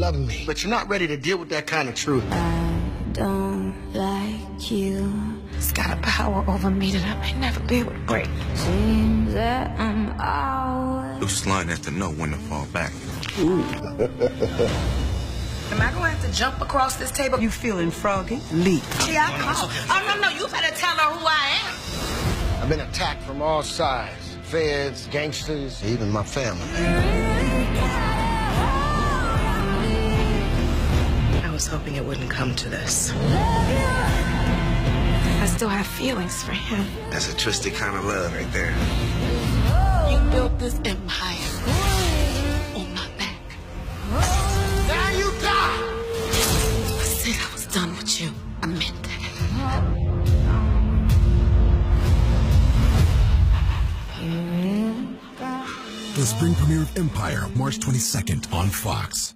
loving me, but you're not ready to deal with that kind of truth. I don't like you. It's got a power over me that I may never be able to break. Seems that I'm out. Loose line has to know when to fall back. Ooh. Am I going to have to jump across this table? You feeling froggy? Leap. See, I call. Oh, no, no, you better tell her who I am. I've been attacked from all sides feds, gangsters, even my family. Was hoping it wouldn't come to this. I still have feelings for him. That's a twisted kind of love right there. You built this empire on my back. Now you die! I said I was done with you. I meant that. The spring premiere of Empire, March 22nd on Fox.